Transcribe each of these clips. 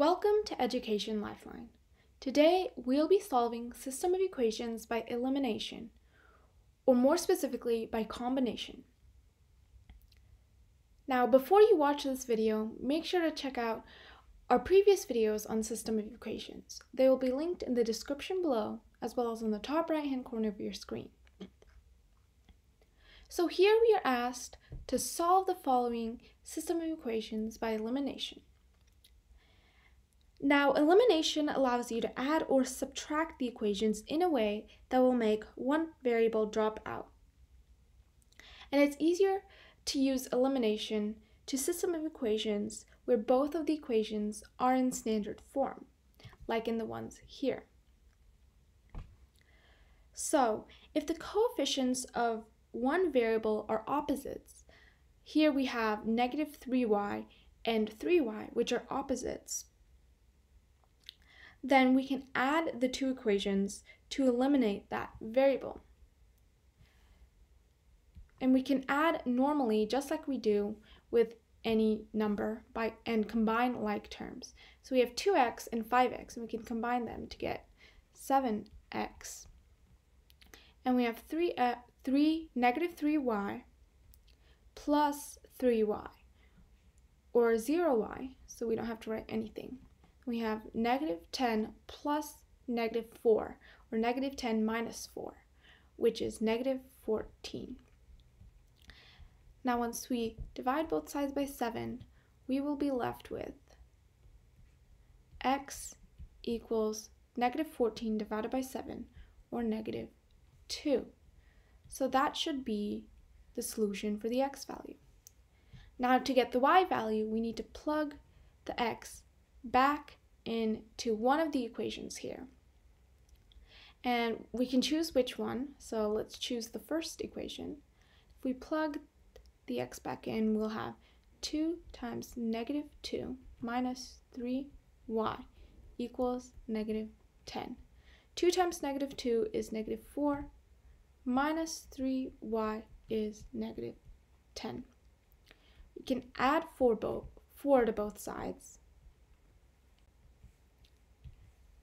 Welcome to Education Lifeline. Today we'll be solving system of equations by elimination, or more specifically by combination. Now before you watch this video, make sure to check out our previous videos on system of equations. They will be linked in the description below as well as on the top right hand corner of your screen. So here we are asked to solve the following system of equations by elimination. Now, elimination allows you to add or subtract the equations in a way that will make one variable drop out. And it's easier to use elimination to system of equations where both of the equations are in standard form, like in the ones here. So, if the coefficients of one variable are opposites, here we have negative 3y and 3y, which are opposites, then we can add the two equations to eliminate that variable. And we can add normally just like we do with any number by and combine like terms. So we have 2x and 5x and we can combine them to get 7x. And we have 3, uh, 3 negative 3y plus 3y or 0y so we don't have to write anything we have negative 10 plus negative 4, or negative 10 minus 4, which is negative 14. Now once we divide both sides by 7, we will be left with x equals negative 14 divided by 7, or negative 2. So that should be the solution for the x value. Now to get the y value, we need to plug the x back into one of the equations here. And we can choose which one. So let's choose the first equation. If we plug the x back in, we'll have 2 times negative 2 minus 3y equals negative 10. 2 times negative 2 is negative 4, minus 3y is negative 10. We can add 4, bo 4 to both sides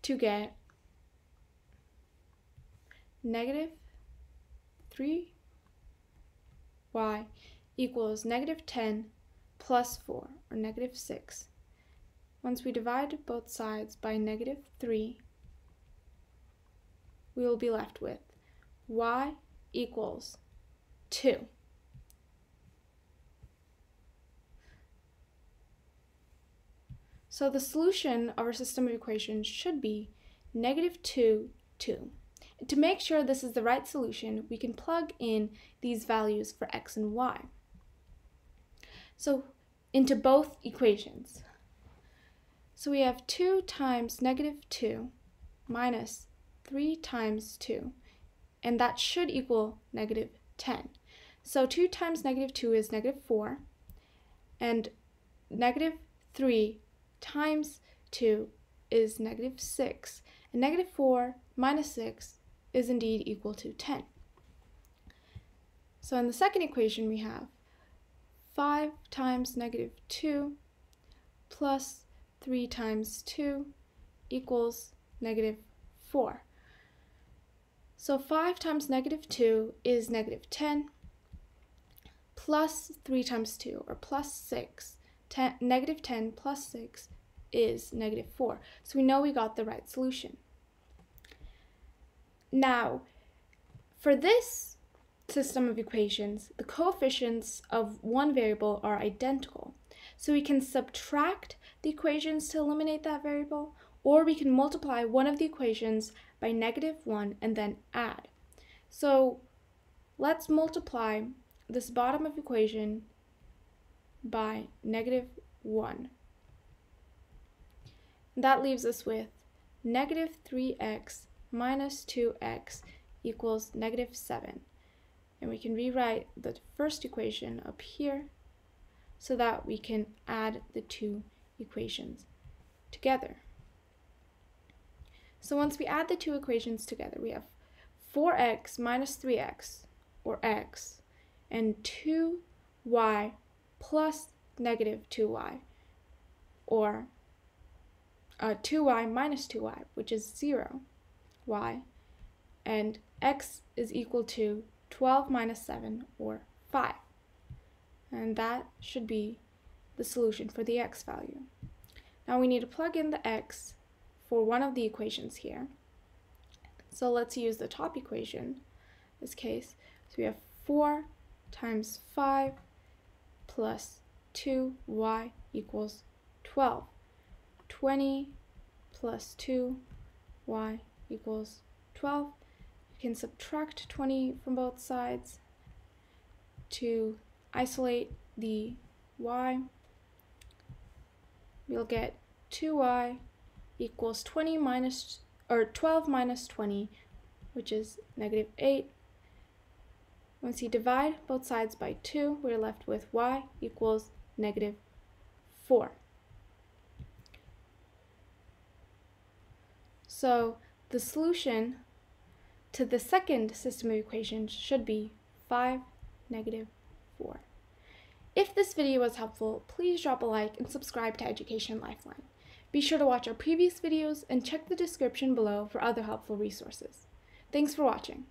to get negative 3y equals negative 10 plus 4, or negative 6. Once we divide both sides by negative 3, we will be left with y equals 2. So the solution of our system of equations should be negative 2, 2. To make sure this is the right solution, we can plug in these values for x and y. So into both equations. So we have 2 times negative 2 minus 3 times 2, and that should equal negative 10. So 2 times negative 2 is negative 4, and negative 3 times 2 is negative 6, and negative 4 minus 6 is indeed equal to 10. So in the second equation we have 5 times negative 2 plus 3 times 2 equals negative 4. So 5 times negative 2 is negative 10 plus 3 times 2, or plus 6, 10, negative 10 plus 6 is negative 4. So we know we got the right solution. Now, for this system of equations, the coefficients of one variable are identical. So we can subtract the equations to eliminate that variable, or we can multiply one of the equations by negative 1 and then add. So let's multiply this bottom of equation by negative 1. That leaves us with negative 3x minus 2x equals negative 7. And we can rewrite the first equation up here so that we can add the two equations together. So once we add the two equations together, we have 4x minus 3x, or x, and 2y plus negative 2y, or uh, 2y minus 2y, which is 0, y, and x is equal to 12 minus 7, or 5. And that should be the solution for the x value. Now we need to plug in the x for one of the equations here. So let's use the top equation, this case. So we have 4 times 5 plus 2y equals 12. 20 plus 2y equals 12. You can subtract 20 from both sides to isolate the y. You'll get 2y equals 20 minus, or 12 minus 20, which is negative 8. Once you divide both sides by 2, we're left with y equals negative 4. So the solution to the second system of equations should be 5, negative 4. If this video was helpful, please drop a like and subscribe to Education Lifeline. Be sure to watch our previous videos and check the description below for other helpful resources. Thanks for watching.